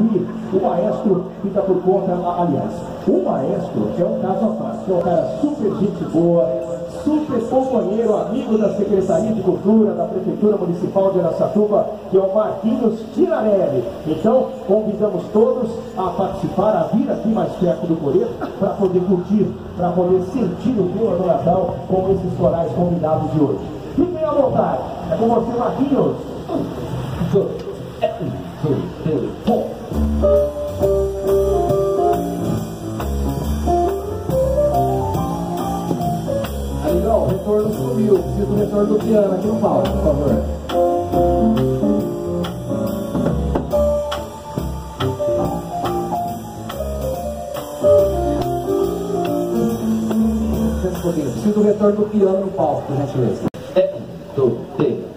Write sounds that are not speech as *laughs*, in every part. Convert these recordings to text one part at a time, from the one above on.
substituir o maestro fica por conta, aliás, o maestro é um caso à parte, é um cara super gente boa, super companheiro, amigo da Secretaria de Cultura da Prefeitura Municipal de Aracatuba, que é o Marquinhos Tirarelli. Então, convidamos todos a participar, a vir aqui mais perto do Coreto, para poder curtir, para poder sentir o clima do Natal com esses corais convidados de hoje. Fiquem à vontade, é com você, Marquinhos. Um, dois, é, um, dois, três, quatro. Amigão, o retorno sumiu. Preciso do retorno do piano aqui no palco, por favor. Preciso do retorno do piano no palco, por gentileza. É, um, dois.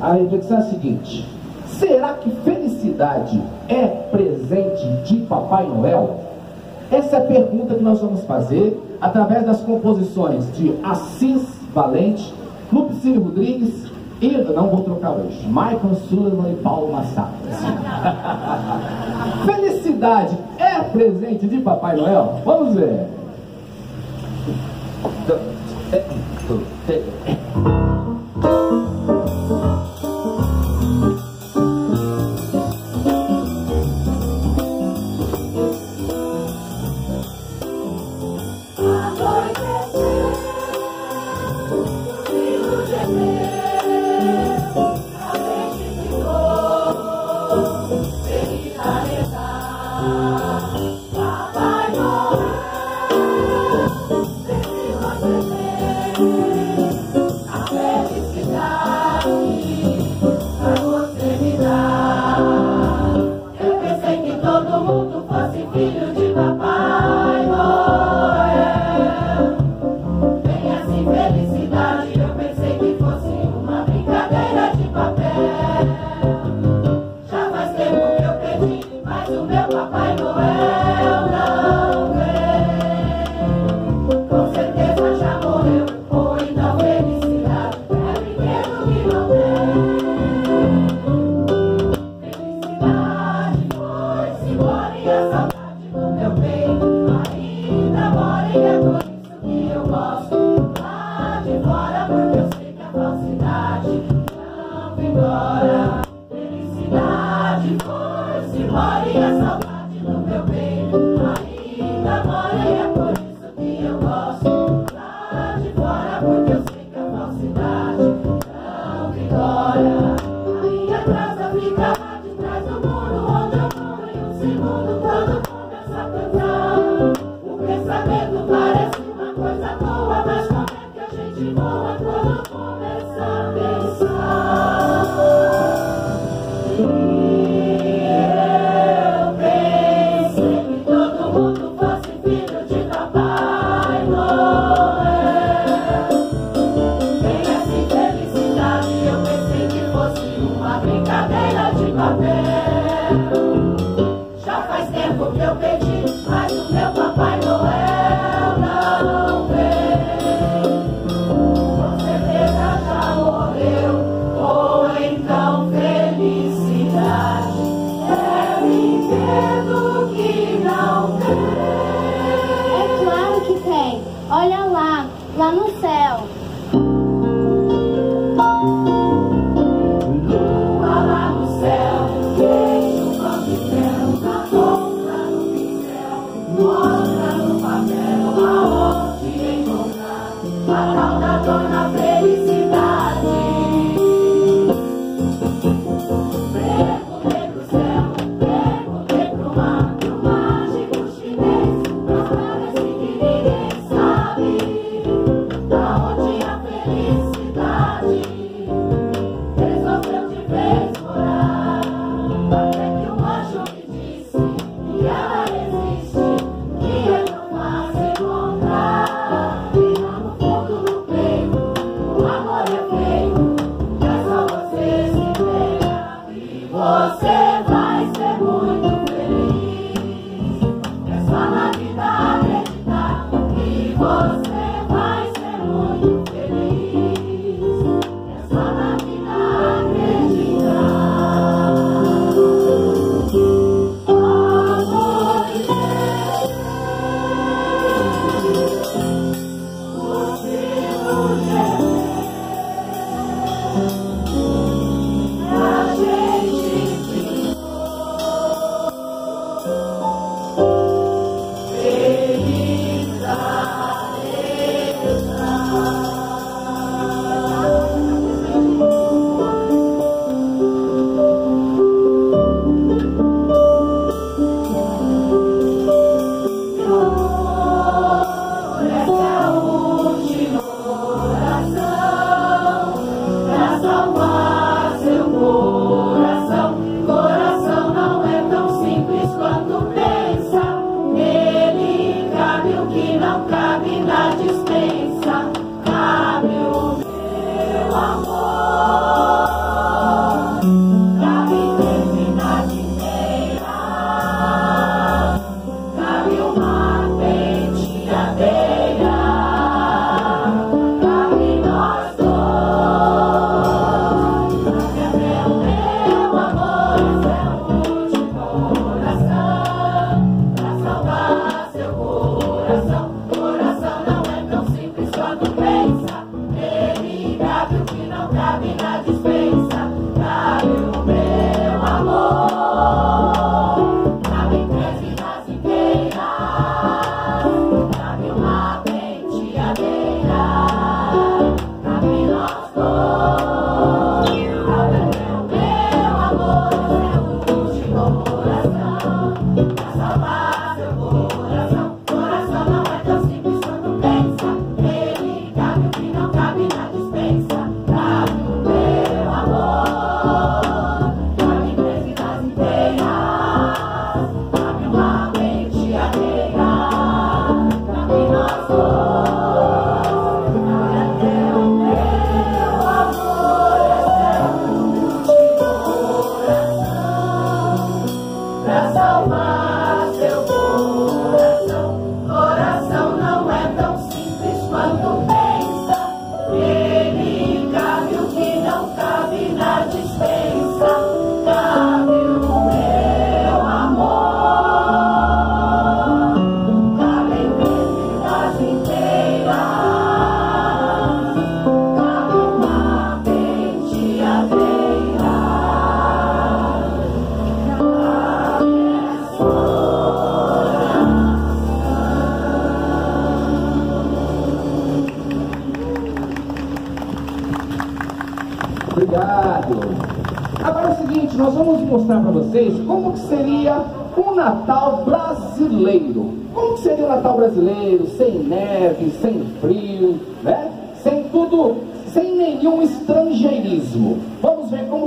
A reflexão é a seguinte: será que felicidade é presente de Papai Noel? Essa é a pergunta que nós vamos fazer através das composições de Assis Valente, Lupicínio Rodrigues e, não vou trocar hoje, Michael Sullivan e Paulo Massado. *laughs* Felicidade é presente de Papai Noel? Vamos ver.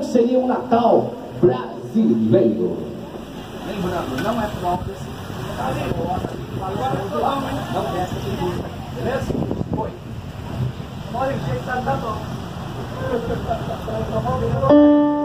Seria um Natal brasileiro. Lembrando, não é próprio não desce aqui, beleza? Foi. Olha o jeito tá bom. *laughs*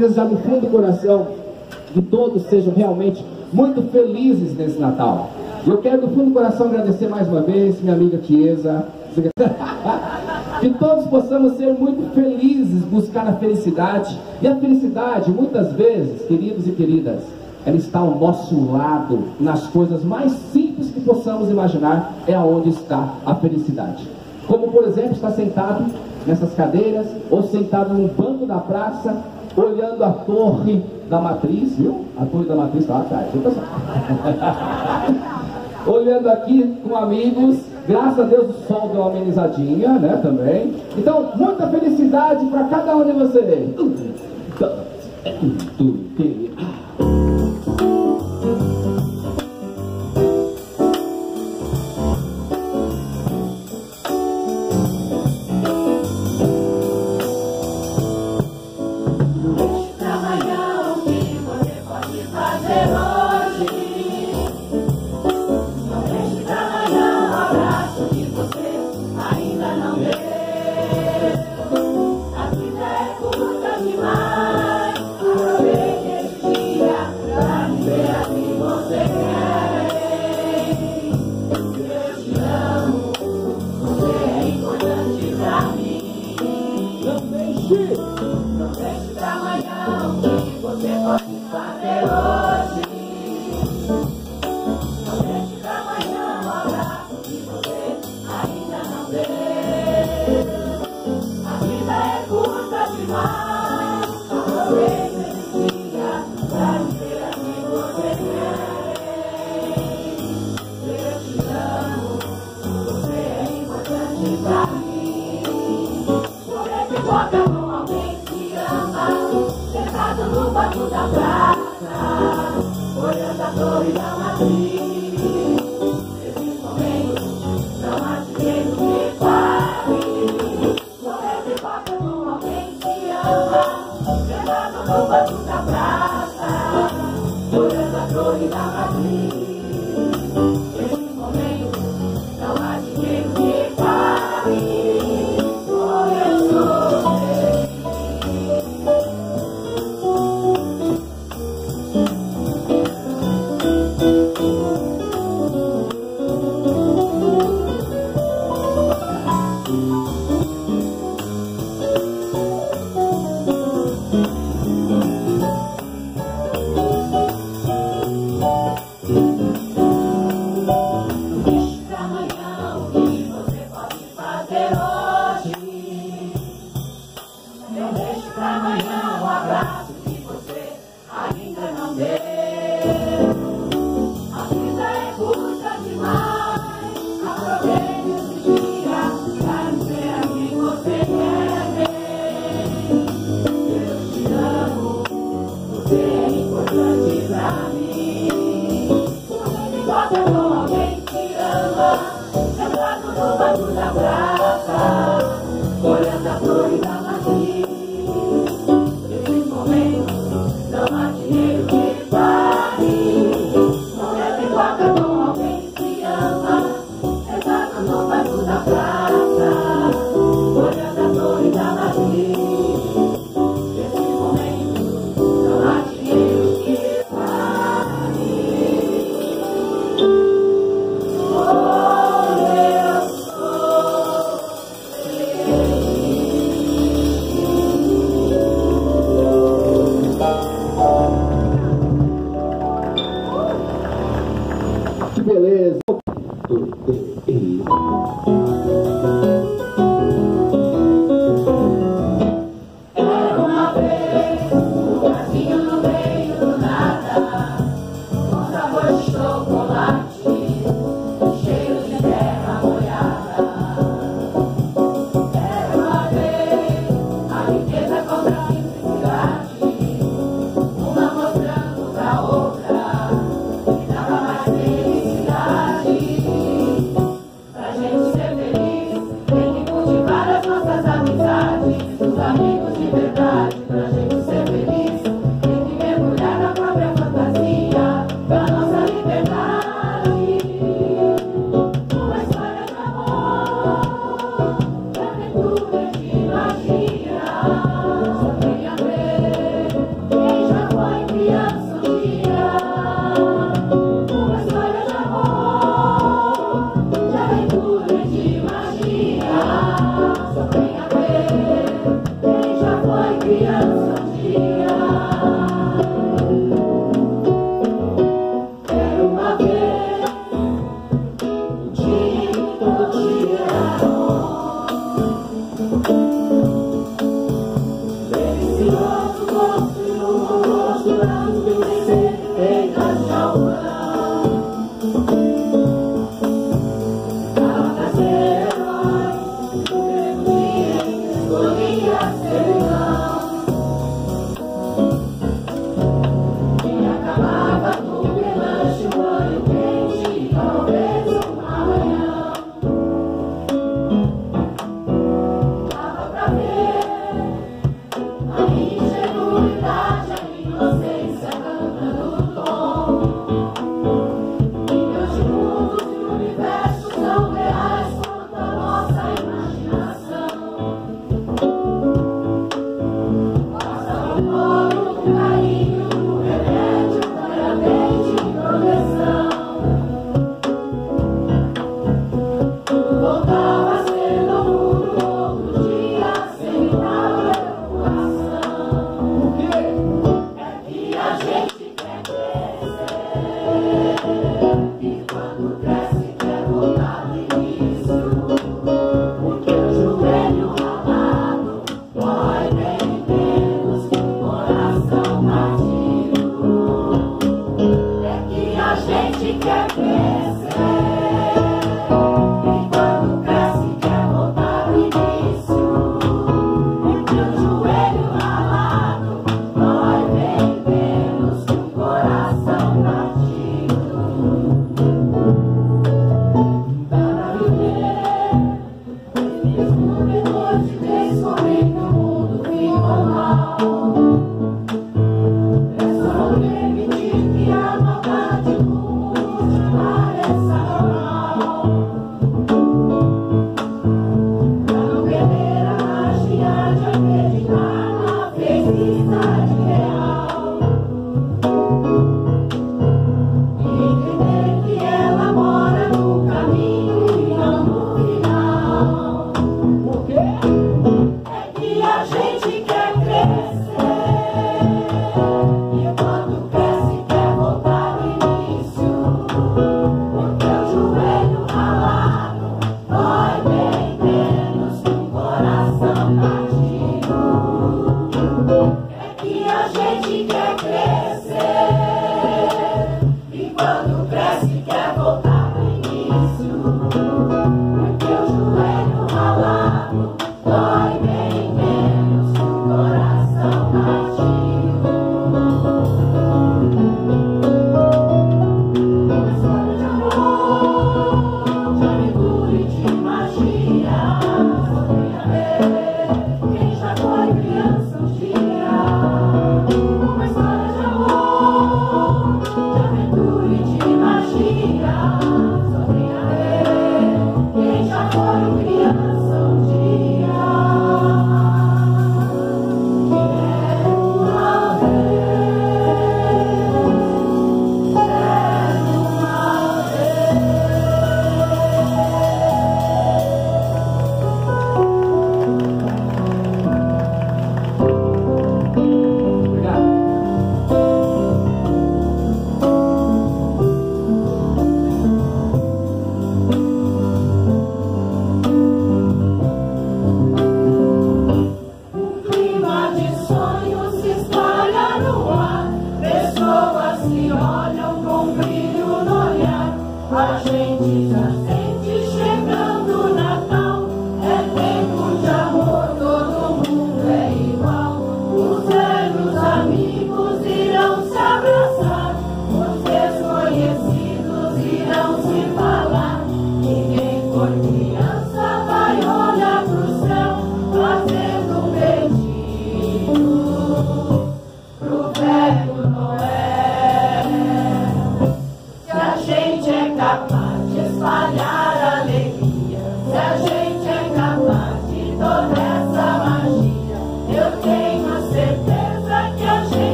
Desejar do fundo do coração que todos sejam realmente muito felizes nesse Natal. Eu quero do fundo do coração agradecer mais uma vez minha amiga Tiesa. *laughs* que todos possamos ser muito felizes, buscar a felicidade. E a felicidade, muitas vezes, queridos e queridas, ela está ao nosso lado, nas coisas mais simples que possamos imaginar, é aonde está a felicidade. Como, por exemplo, estar sentado nessas cadeiras, ou sentado num banco da praça, olhando a torre da matriz, viu? A torre da matriz está lá atrás, viu pessoal? *laughs* olhando aqui com amigos, graças a Deus o sol deu uma amenizadinha, né, também. Então, muita felicidade para cada um de vocês. Pra gente ser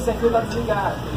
Amigo, o microfone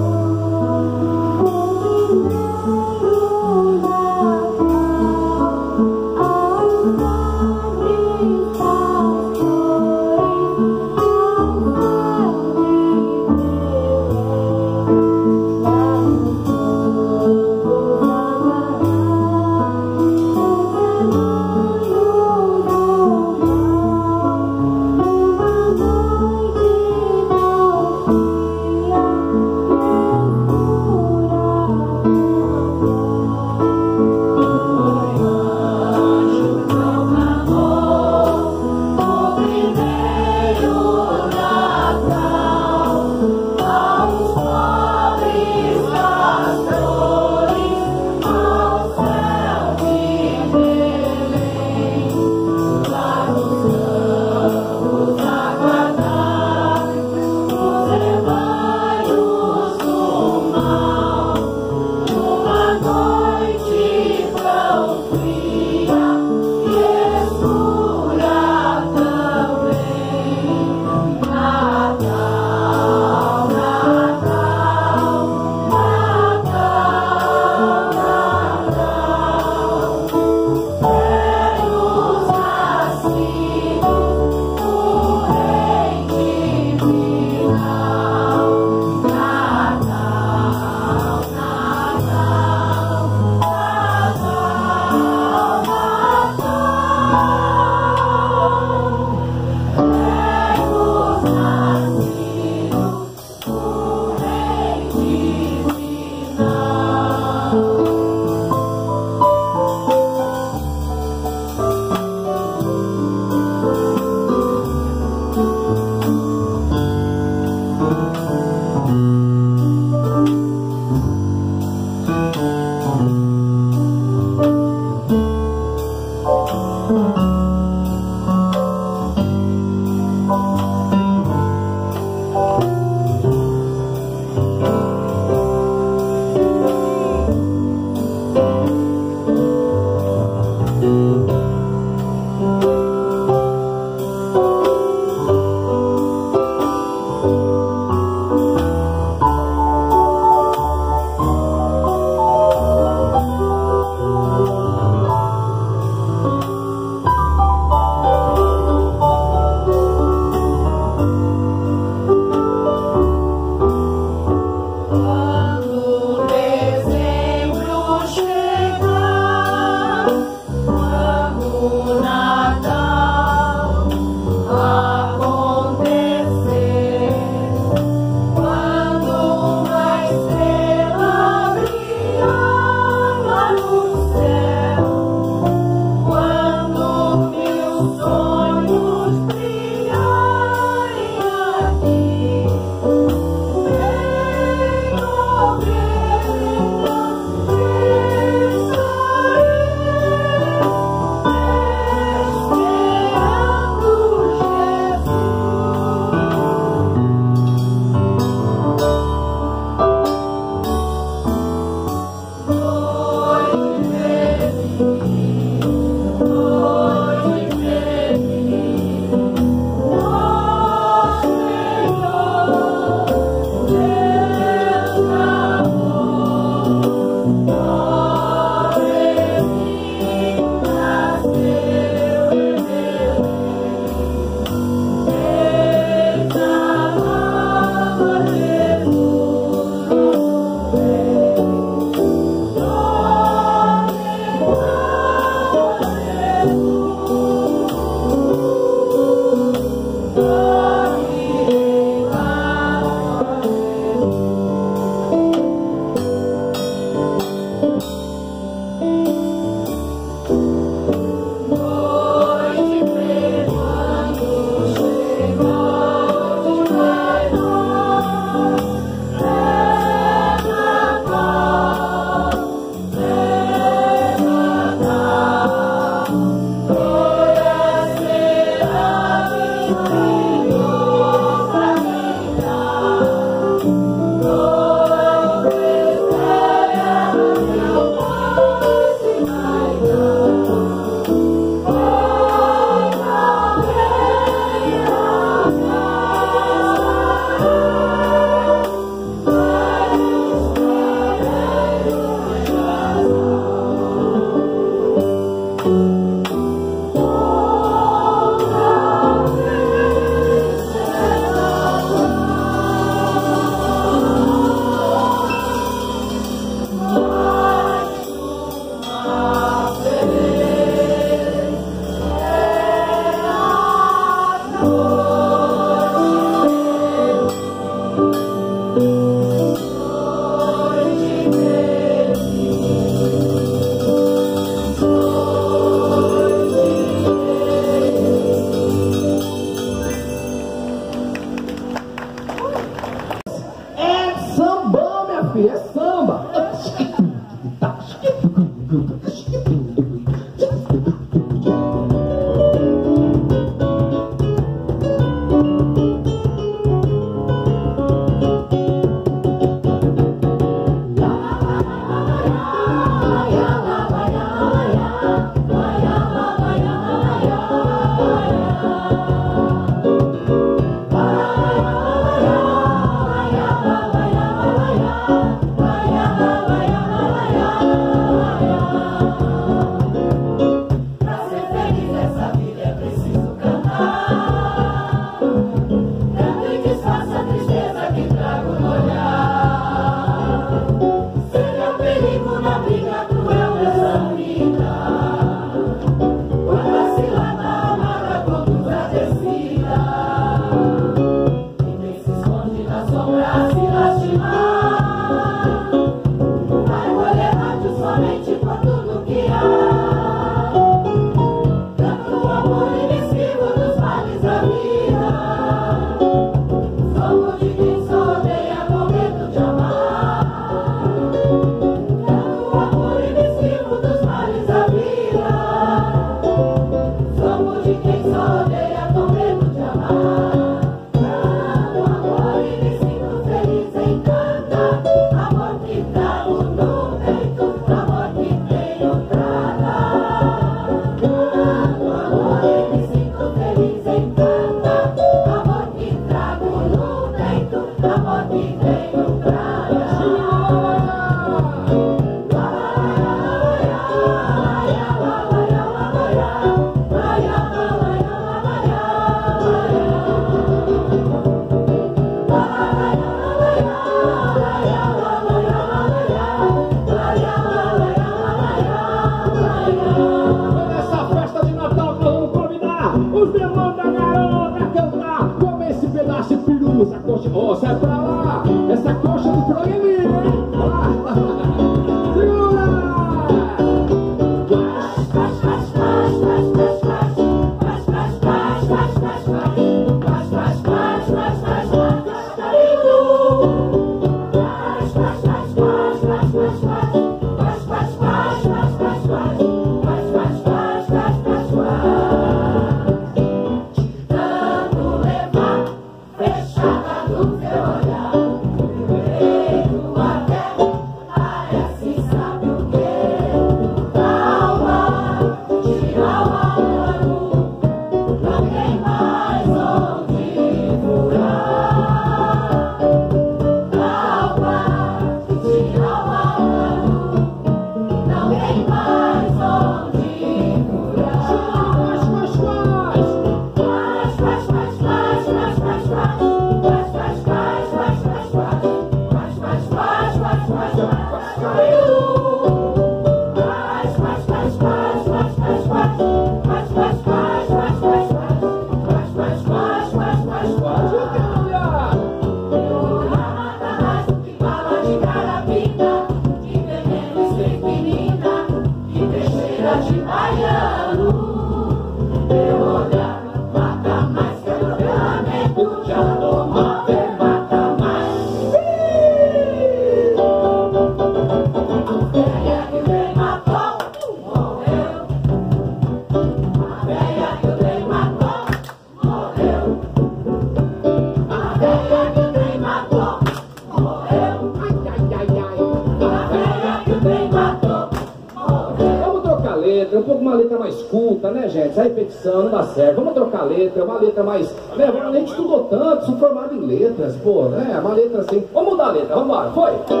trocar letra, uma letra mais. Né, gente estudou tanto, sou formado em letras, pô, né? Uma letra assim. Vamos mudar a letra, vamos embora, foi!